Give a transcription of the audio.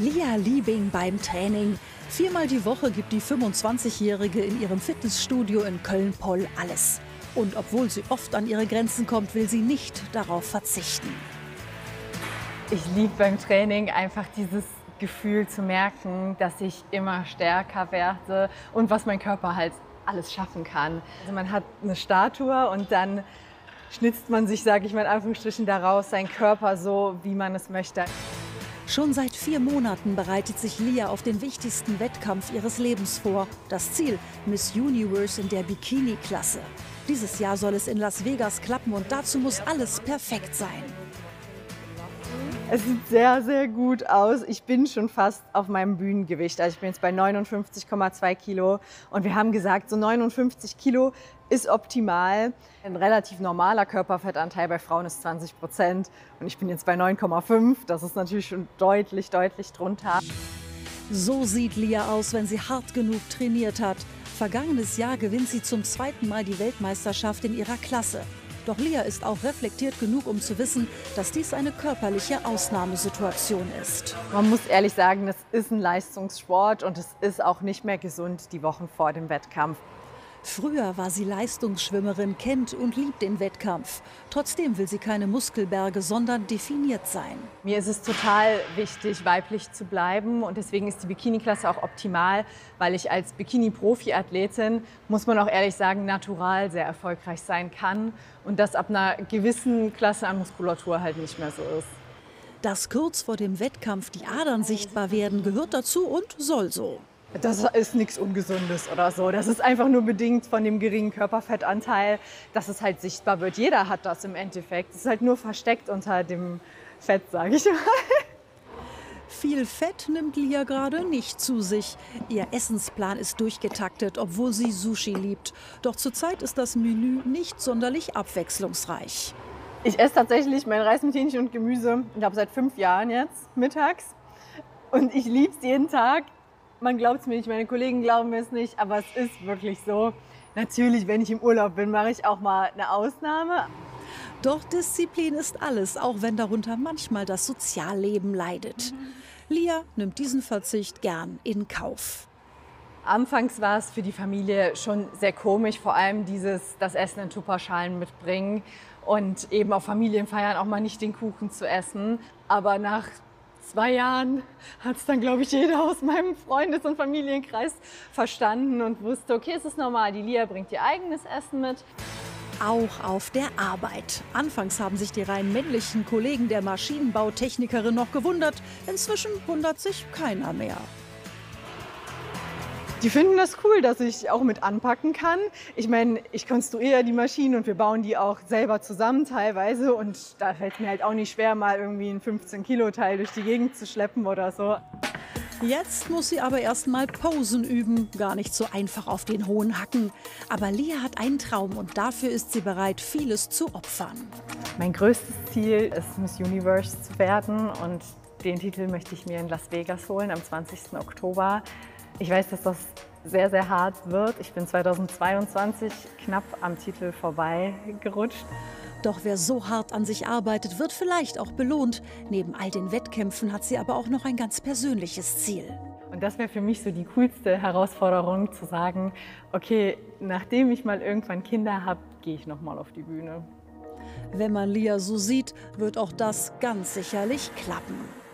Lia Liebing beim Training. Viermal die Woche gibt die 25-Jährige in ihrem Fitnessstudio in Köln-Poll alles. Und obwohl sie oft an ihre Grenzen kommt, will sie nicht darauf verzichten. Ich liebe beim Training einfach dieses Gefühl zu merken, dass ich immer stärker werde und was mein Körper halt alles schaffen kann. Also man hat eine Statue und dann schnitzt man sich, sage ich mal in Anführungsstrichen, daraus seinen Körper so, wie man es möchte. Schon seit vier Monaten bereitet sich Lia auf den wichtigsten Wettkampf ihres Lebens vor. Das Ziel, Miss Universe in der Bikini-Klasse. Dieses Jahr soll es in Las Vegas klappen und dazu muss alles perfekt sein. Es sieht sehr, sehr gut aus. Ich bin schon fast auf meinem Bühnengewicht. Also ich bin jetzt bei 59,2 Kilo. Und wir haben gesagt, so 59 Kilo ist optimal. Ein relativ normaler Körperfettanteil bei Frauen ist 20 Prozent. Und ich bin jetzt bei 9,5. Das ist natürlich schon deutlich, deutlich drunter. So sieht Lia aus, wenn sie hart genug trainiert hat. Vergangenes Jahr gewinnt sie zum zweiten Mal die Weltmeisterschaft in ihrer Klasse. Doch Lia ist auch reflektiert genug, um zu wissen, dass dies eine körperliche Ausnahmesituation ist. Man muss ehrlich sagen, es ist ein Leistungssport und es ist auch nicht mehr gesund die Wochen vor dem Wettkampf. Früher war sie Leistungsschwimmerin, kennt und liebt den Wettkampf. Trotzdem will sie keine Muskelberge, sondern definiert sein. Mir ist es total wichtig, weiblich zu bleiben und deswegen ist die Bikini-Klasse auch optimal, weil ich als Bikini-Profi-Athletin, muss man auch ehrlich sagen, natural sehr erfolgreich sein kann und das ab einer gewissen Klasse an Muskulatur halt nicht mehr so ist. Dass kurz vor dem Wettkampf die Adern sichtbar werden, gehört dazu und soll so. Das ist nichts Ungesundes oder so. Das ist einfach nur bedingt von dem geringen Körperfettanteil, dass es halt sichtbar wird. Jeder hat das im Endeffekt. Es ist halt nur versteckt unter dem Fett, sage ich mal. Viel Fett nimmt Lia gerade nicht zu sich. Ihr Essensplan ist durchgetaktet, obwohl sie Sushi liebt. Doch zurzeit ist das Menü nicht sonderlich abwechslungsreich. Ich esse tatsächlich mein Reis mit Hähnchen und Gemüse. Ich glaube seit fünf Jahren jetzt mittags. Und ich liebe es jeden Tag. Man glaubt es mir nicht, meine Kollegen glauben es nicht, aber es ist wirklich so. Natürlich, wenn ich im Urlaub bin, mache ich auch mal eine Ausnahme. Doch Disziplin ist alles, auch wenn darunter manchmal das Sozialleben leidet. Mhm. Lia nimmt diesen Verzicht gern in Kauf. Anfangs war es für die Familie schon sehr komisch, vor allem dieses das Essen in Tupperschalen mitbringen und eben auf Familienfeiern auch mal nicht den Kuchen zu essen. Aber nach zwei Jahren hat es dann, glaube ich, jeder aus meinem Freundes- und Familienkreis verstanden und wusste, okay, es ist normal, die Lia bringt ihr eigenes Essen mit. Auch auf der Arbeit. Anfangs haben sich die rein männlichen Kollegen der Maschinenbautechnikerin noch gewundert. Inzwischen wundert sich keiner mehr. Die finden das cool, dass ich auch mit anpacken kann. Ich meine, ich konstruiere die Maschinen und wir bauen die auch selber zusammen teilweise. Und da fällt es mir halt auch nicht schwer, mal irgendwie ein 15-Kilo-Teil durch die Gegend zu schleppen oder so. Jetzt muss sie aber erst mal Posen üben. Gar nicht so einfach auf den hohen Hacken. Aber Lia hat einen Traum und dafür ist sie bereit, vieles zu opfern. Mein größtes Ziel ist, Miss Universe zu werden. Und den Titel möchte ich mir in Las Vegas holen am 20. Oktober. Ich weiß, dass das sehr, sehr hart wird. Ich bin 2022 knapp am Titel vorbeigerutscht. Doch wer so hart an sich arbeitet, wird vielleicht auch belohnt. Neben all den Wettkämpfen hat sie aber auch noch ein ganz persönliches Ziel. Und das wäre für mich so die coolste Herausforderung, zu sagen, okay, nachdem ich mal irgendwann Kinder habe, gehe ich noch mal auf die Bühne. Wenn man Lia so sieht, wird auch das ganz sicherlich klappen.